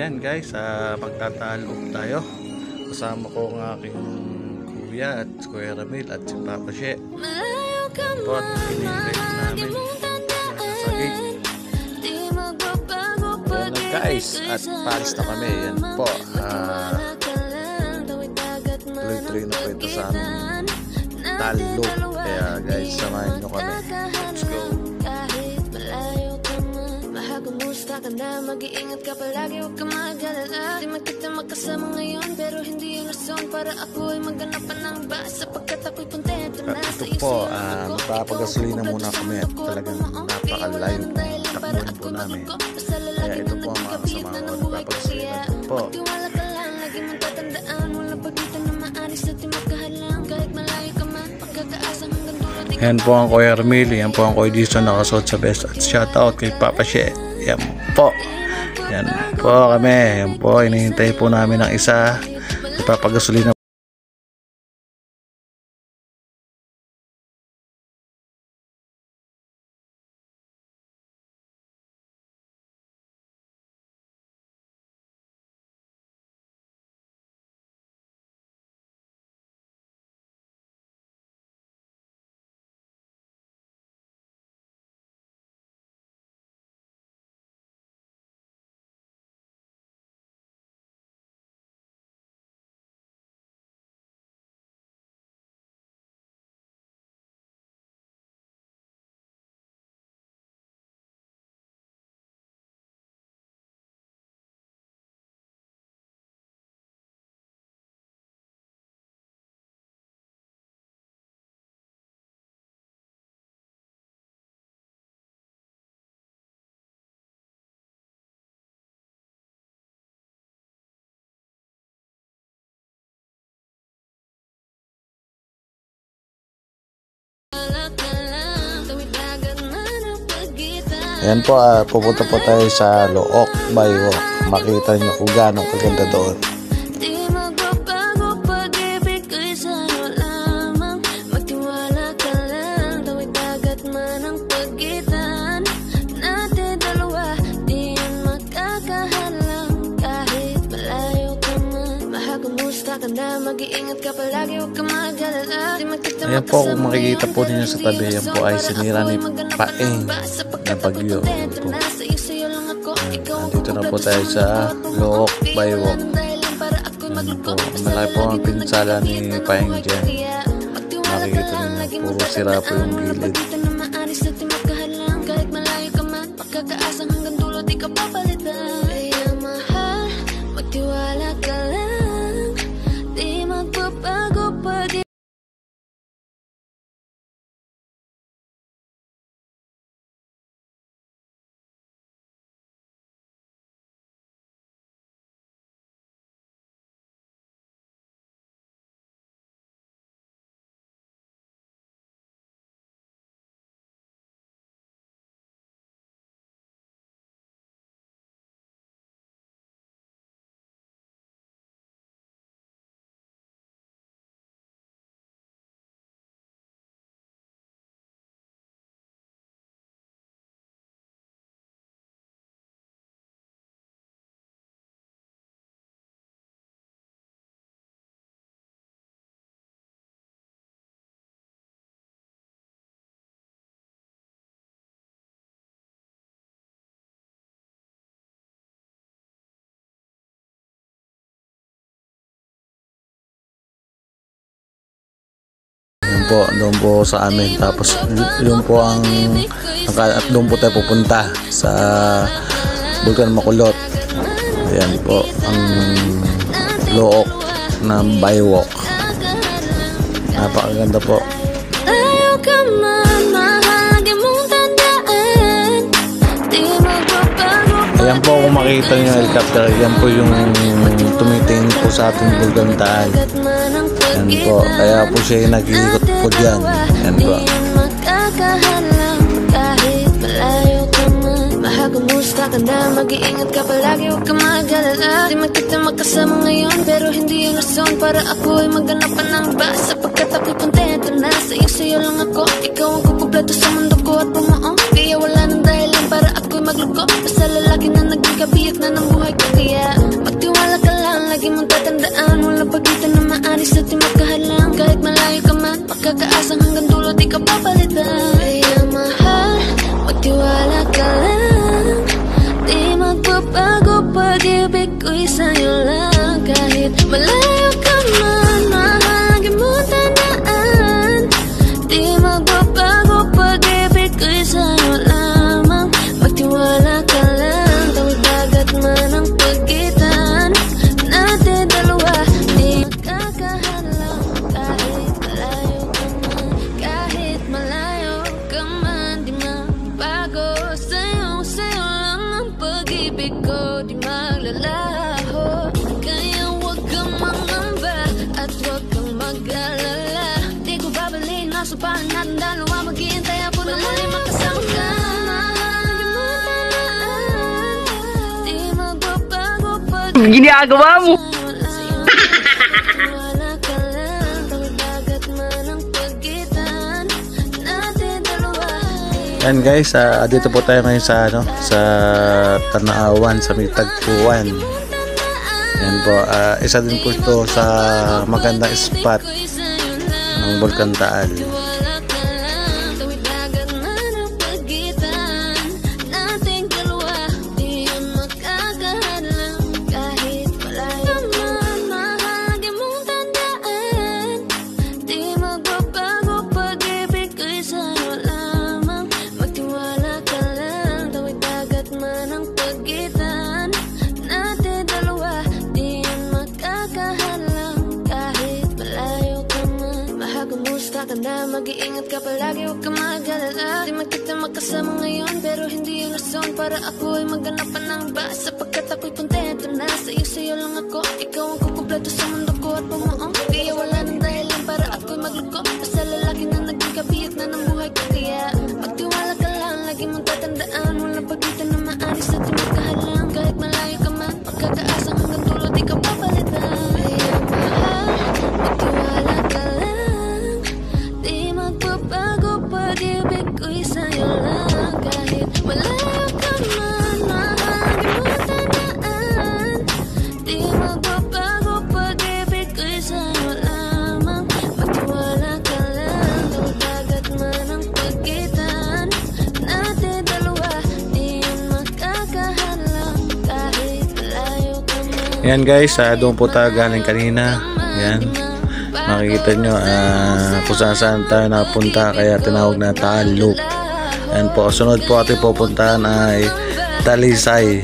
Yan guys, uh, magtatalog tayo. Kasama ko ang aking kuya at Kuya Ramil at si Papa She. Ito at namin sa gate. Yan na guys, at palis na kami. Yan po. Uh, tuloy-tuloy na po ito sa aming talog. Kaya guys, samahin nyo kami. Kumusta ka na? Mag-iingat ka palagi, huwag ka mag-alala. Di man kita magkasama ngayon, pero hindi yung rason Para ako ay maghanap pa ng bus Sapagkat ako'y kontento na At ito po, sa'yo ah, ang muna kami. at talagang napakalayo takbuhan po namin. Kaya ito po ang mga kasama ko, magpapagasolina Kaya din po. magtiwala ka lang, lagi mong tatandaan. Walang pagitan na maalis at di magkahalang. Kahit malayo ka man, pagkakaasa hanggang dulo Yan po ang Kuya Ramil, yan po ang Kuya Dison nakasuot sa best at shoutout kay Papa She. Yan po. Yan po kami. Yan po, inihintay po namin ang isa. Ipapagasolina pagitan Yan po, ah, pupunta po tayo sa Look Bayo. Makita nyo kung gaano kaganda doon. Ayan po, kung makikita po ninyo sa tabi, yan po ay sinira ni Paeng na bagyo. Ayan po. Dito na po tayo sa Look Baywalk. Ayan po, malaki po ang pinsala ni Paeng dyan. Makikita ninyo, puro sira po yung gilid. Po, doon po sa amin. Tapos yun po ang, ang at doon po tayo pupunta sa Bulkan Makulot. Ayan po ang look ng Baywalk. Napakaganda po. Ayaw ka man, mahagi mong tandaan Di magbabago Ayan po kung makita niyo yung helicopter, yan po yung tumitingin po sa ating Bulkan Yan po, kaya po siya yung nag-iikot po dyan. Yan po. Malayo ka na, mag-iingat ka palagi, huwag ka mag-alala Di man kita magkasama ngayon, pero hindi yung rason Para ako ay maghanap pa ng bus Sapagkat ako'y kontento na sa iyo, sa'yo lang ako Ikaw ang kukumpleto sa mundo ko at bumuo Kaya wala nang dahilan para ako ako'y magluko Basta lalaki na naging kabiyak na ng buhay ko Kaya magtiwala ka lang, lagi mong tatandaan Walang pagitan na maalis at di makahalang Kahit malayo ka man, pagkakaasang hanggang dulo di ka papalitan Kaya mahal, magtiwala ka lang. Di magbabago pag-ibig ko'y sa'yo lang. Kahit malayo pag-ibig ko Di maglalaho, kaya huwag kang mangamba At huwag kang mag-alala. Di ko babalik, nasa pahan natin dalawa Maghihintay ako na muli makasama ka. Ginagawa mo. Yan guys, ah, dito po tayo ngayon sa ano, sa Tanaawan, sa may Tagpuan. Yan po, ah, isa din po ito sa magandang spot ng Bulkan Taal. Para ako ay maghanap pa ng iba man Yan guys, ah, doon po tayo galing kanina. Yan. Makikita nyo ah, kung saan saan tayo napunta kaya tinawag na Taal Loop. Yan po, sunod po ating pupuntahan ay Talisay.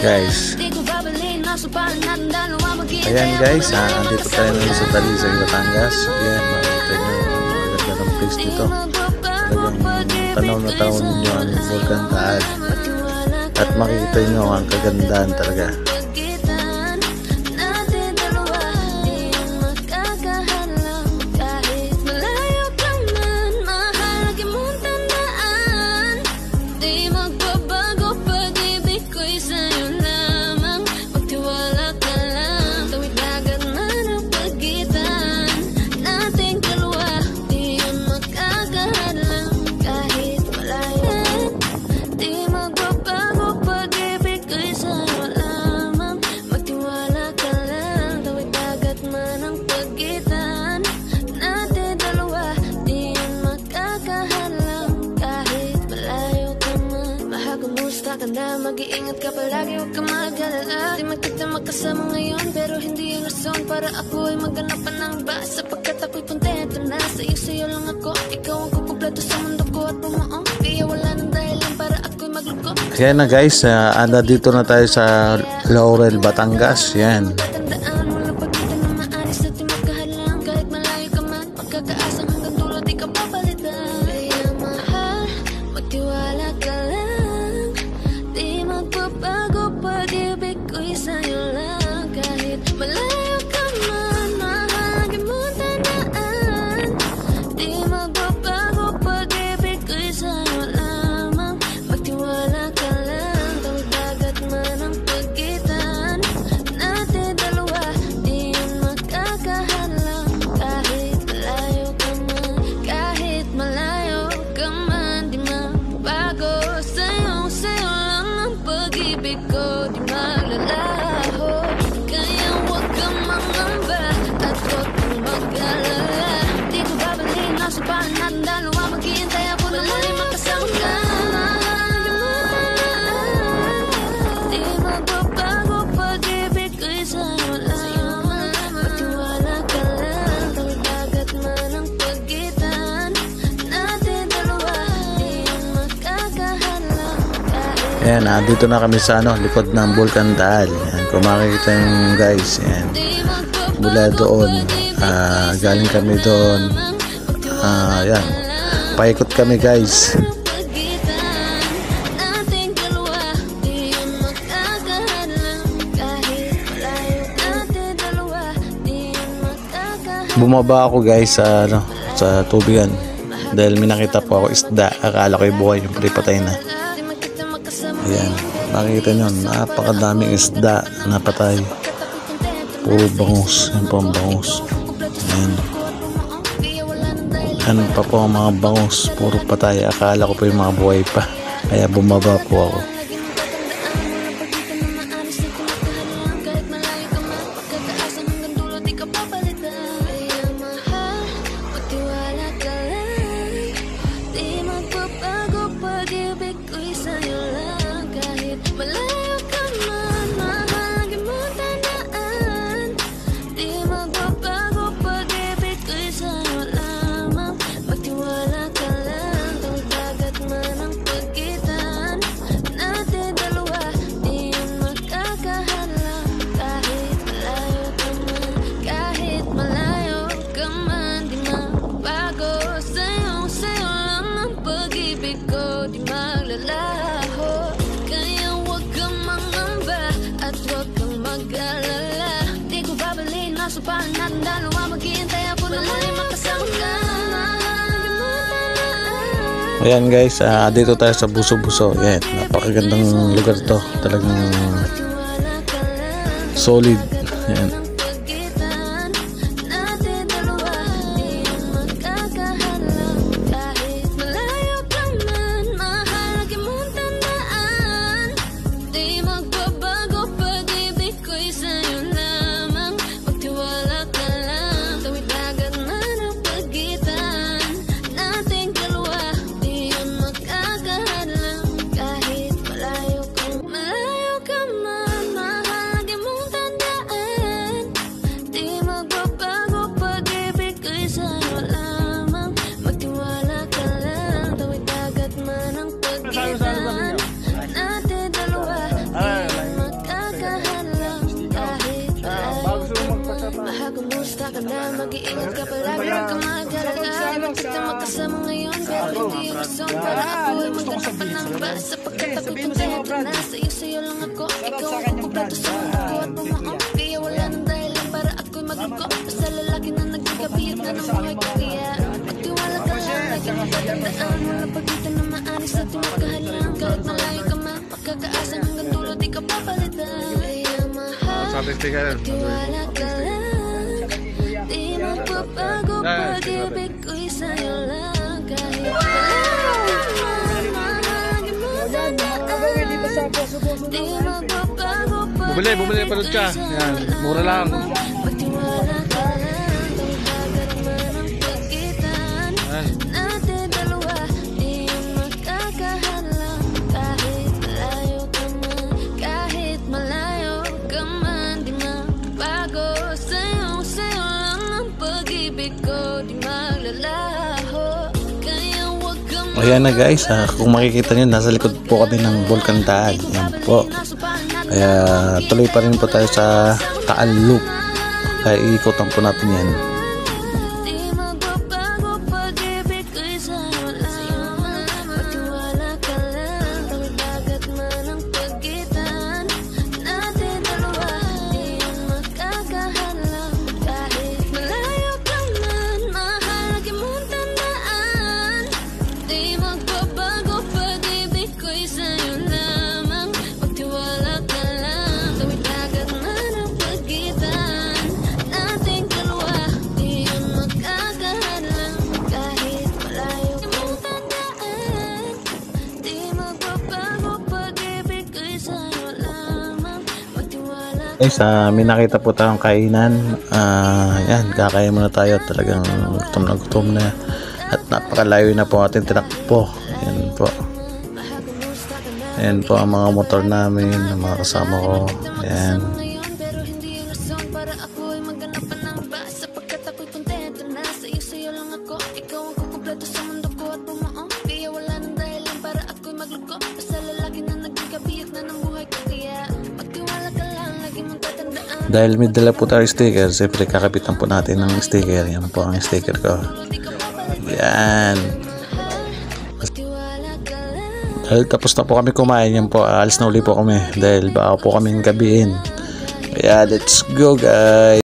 Guys. Ayan guys, ah, andito tayo ngayon sa Talisay, Batangas. Yan, makikita nyo ang ganda ng place dito. Talagang tanaw na tanaw ninyo ang Vulcan Taal. At makikita nyo ang kagandahan talaga. Na Mag-iingat ka palagi. Huwag ka mag-alala. Di man kita magkasama ngayon Pero hindi yung rason Para ako ay maghanap pa ng iba Sapagkat ako'y kontento na Sa iyo, sa'yo lang ako. Ikaw ang kukumpleto sa mundo ko At bumuong Kaya wala nang dahilan Para ako'y magluko Kaya na guys, uh, anda dito na tayo sa Laurel, Batangas. Yan. Ayan, ah, dito na kami sa ano, likod ng Vulcan Taal. Ayan, kung yung guys, ayan. Mula doon, ah, galing kami doon. Ah, ayan. Paikot kami guys. Bumaba ako guys sa ano, sa tubigan. Dahil may nakita po ako isda. Akala ko yung buhay yung patay na. Di man kita magkasama Ayan, makikita nyo, napakadaming isda na patay. Puro bangus. Yan po ang bangus. Ayan. Ano pa po ang mga bangus. Puro patay. Akala ko po yung mga buhay pa. Kaya bumaba po ako. Ayan guys, ah, dito tayo sa Buso-Buso. Ayan, napakagandang lugar to. Talagang solid. Ayan. Kumusta ka na? Mag-iingat ka palagi Huwag ka mag-alala Di kita magkasama ngayon? Pero hindi yung rason Para ako ay magkanapan ng ba Sapagkat ako'y kontento na Sa'yo sa'yo lang ako. Ikaw ang kukumpleto sa mundo ko At bumaong Kaya wala nang dahilan Para ako'y magluko Basta lalaki na nagkikabiyat na ng buhay ko Kaya magtiwala ka lang. Lagi mo tatandaan Wala pagitan na maanis At magkahalang Kahit malayo ka man Pagkakaasang hanggang dulo Di ka papalitan. Kaya mahal Tiwala ka lang Di magbabago Pag-ibig ko'y sa'yo lang Kahit Bumili, bumili, panood ka. Yan, mura lang. Ayan na guys, ah, kung makikita nyo, nasa likod po kami ng Vulcan Taal. Yan po. Kaya tuloy pa rin po tayo sa Taal Loop. Kaya iikotan po natin yan. Guys, ah, may nakita po tayong kainan. Ah, yan, kakain muna tayo. Talagang gutom na gutom na. At napakalayo na po ating tinakbo. Yan po. Ayan po ang mga motor namin, ang mga kasama ko. Ayan. Dahil may dala po tayo sticker, siyempre kakapitan po natin ng sticker. Yan po ang sticker ko. Yan. Dahil tapos na po kami kumain, yan po, alis na uli po kami. Dahil baka po kaming gabihin. Kaya let's go guys!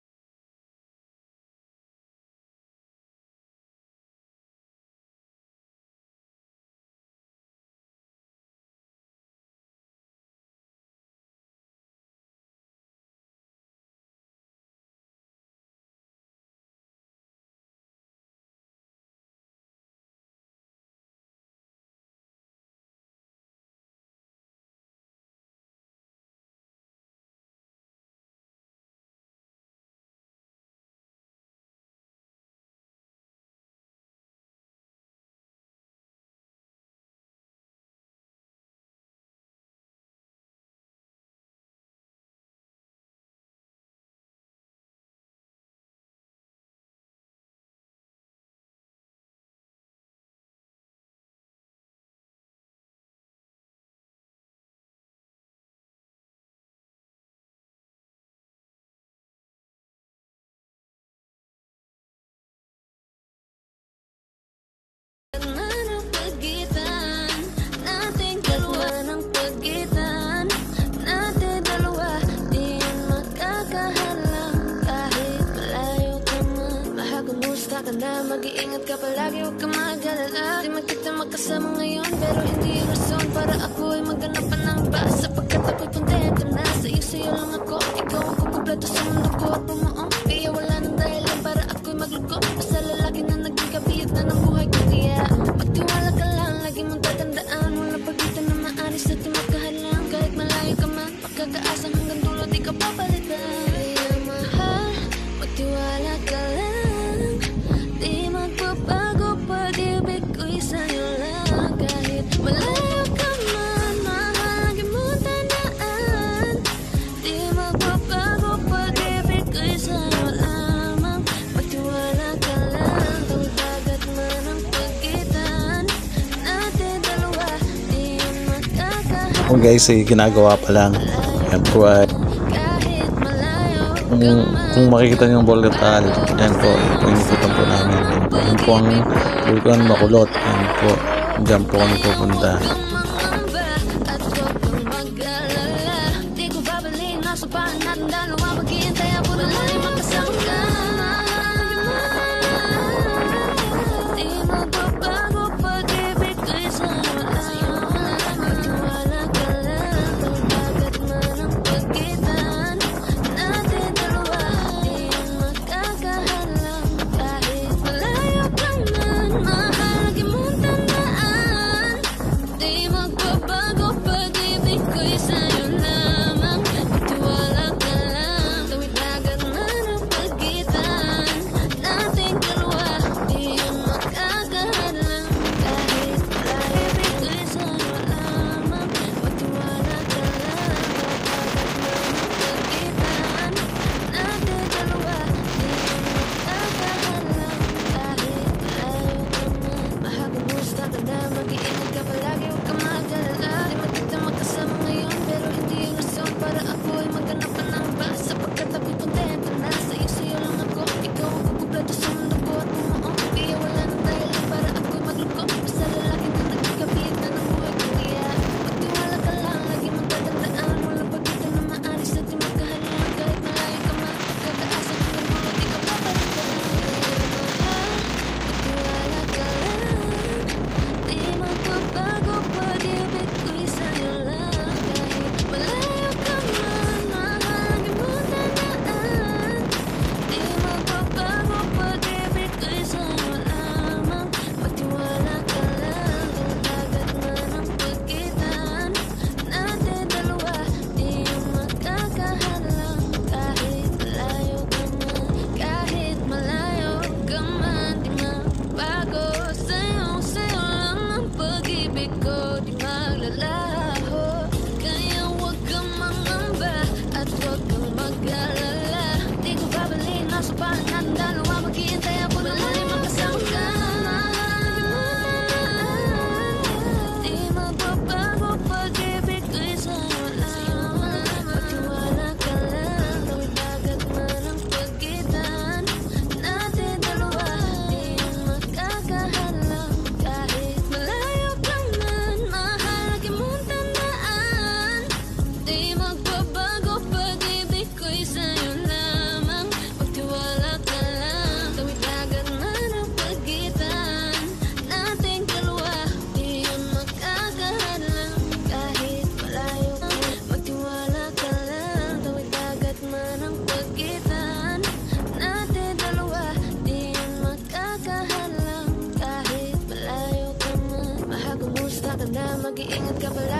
Mag-iingat ka palagi Huwag ka mag-alala. Di man kita magkasama ngayon Pero hindi yung rason Para ako ay maghanap pa ng bus Sapagkat ako'y kontento na. Sa'yo sa'yo lang ako. Ikaw ang kukumpleto sa mundo ko. At bumuo Kaya wala Kung guys, ay ginagawa pa lang. Yan po ay kung, kung makikita niyo yung Bolgatal, yan po, yan po yung ikutan po namin. Yan po, yan po ang Vulcan Makulot. Yan po, dyan po kami pupunta.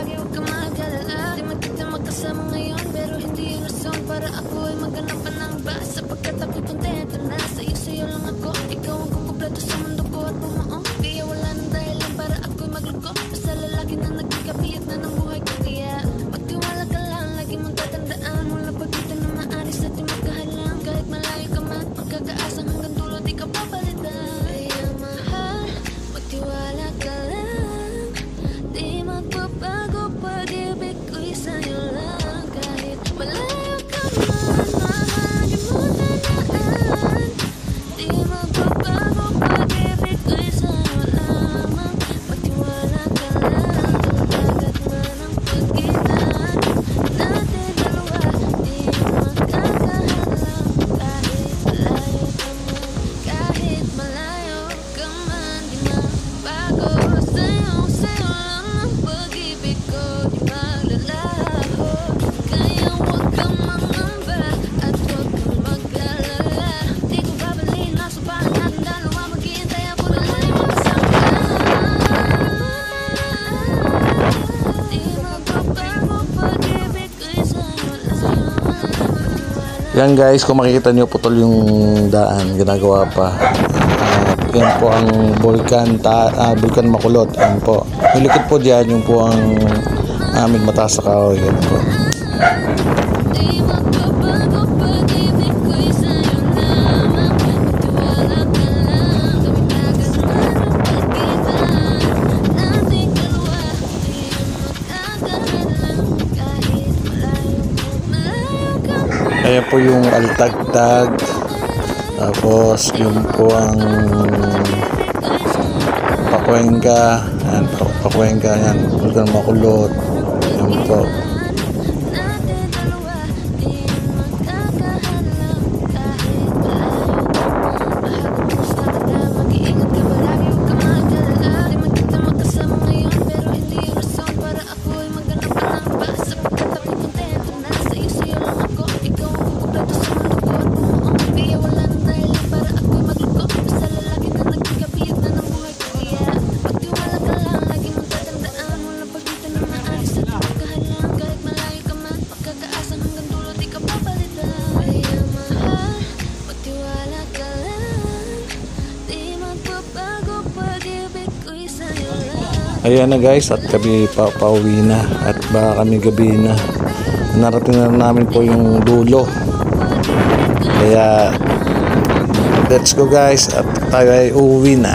palagi Huwag ka mag-alala. Di man magkasama ngayon Pero hindi yung rason Para ako ay maganapan ng basa Pagkat ako'y kontento na. Sa'yo, sa'yo lang ako Ikaw ang kumpleto sa mundo ko At bumaon Yan guys, kung makikita nyo putol yung daan, ginagawa pa. At yan po ang Vulcan, ta, ah, Vulcan Makulot. Yan po. Yung likod po dyan, yung po ang aming mataas sa kahoy. Yan po. Po yung altagtag. Tapos yung po ang pakuengka. Yan, pa- pakuengka yan. Vulcan Makulot. Yan po. Ayan na guys, at kami pa pauwi na. At baka kami gabi na. Narating na namin po yung dulo. Kaya, let's go guys. At tayo ay uuwi na.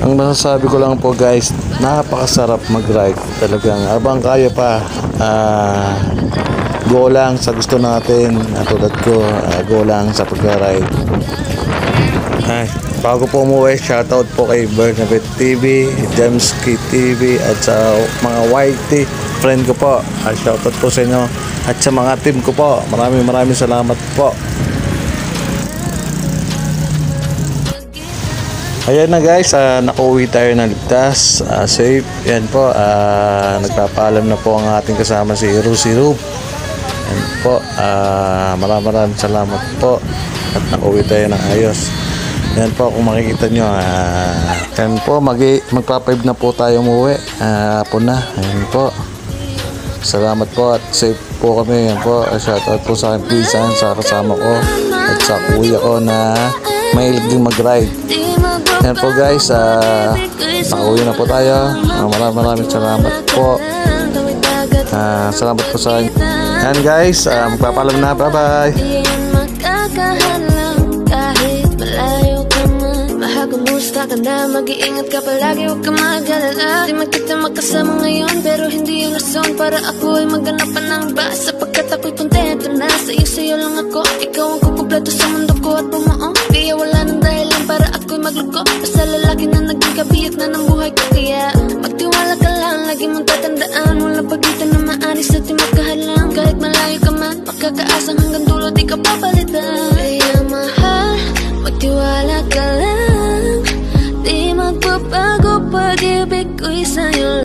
Ang masasabi ko lang po guys, napakasarap mag-ride. Talagang abang kaya pa, ah, go lang sa gusto natin. At tulad ko, ah, go lang sa pag-ride. Ay, bago po umuwi, shoutout po kay Bernabet TV, James K TV, at sa mga YT friend ko po. At shoutout po sa inyo at sa mga team ko po. Maraming maraming salamat po. Ayan na guys, ah, nakauwi tayo ng ligtas, ah, safe. Yan po, ah, nagpapaalam na po ang ating kasama si Rusi Rube. Yan po, ah, maraming maraming salamat po at nakauwi tayo ng ayos. Yan po, kung makikita nyo, ah, yan po, mag magpa-5 na po tayo umuwi. Ah, po na, yan po. Salamat po at safe po kami. Yan po, Ah, shoutout po sa aking pinsan, sa kasama ko at sa kuya ko na mahilig din mag-ride. Yan po guys, ah, nakauwi na po tayo. Maraming maraming salamat po. Ah, salamat po sa Yan guys, ah, magpapalam na. Bye-bye. Kumusta ka na, mag-iingat ka palagi. Huwag ka mag-alala. Di man kita magkasama ngayon Pero hindi yung rason para ako ay maghanap pa ng ba Sapagkat ako'y kontento na Sa'yo sa'yo lang ako. Ikaw ang kukumpleto sa mundo ko at bumuo Kaya wala nang dahilan para ako'y magluko. Basta lalaki na naging kabiyak na ng buhay ko Kaya magtiwala ka lang. Lagi mong tatandaan Walang pagitan na maaari sa ating magkahalang. Kahit malayo ka man Pagkakaasang hanggang dulo di ka papalitan. Kaya mahal Magtiwala ka lang. Di magbabago pag-ibig ko'y sa'yo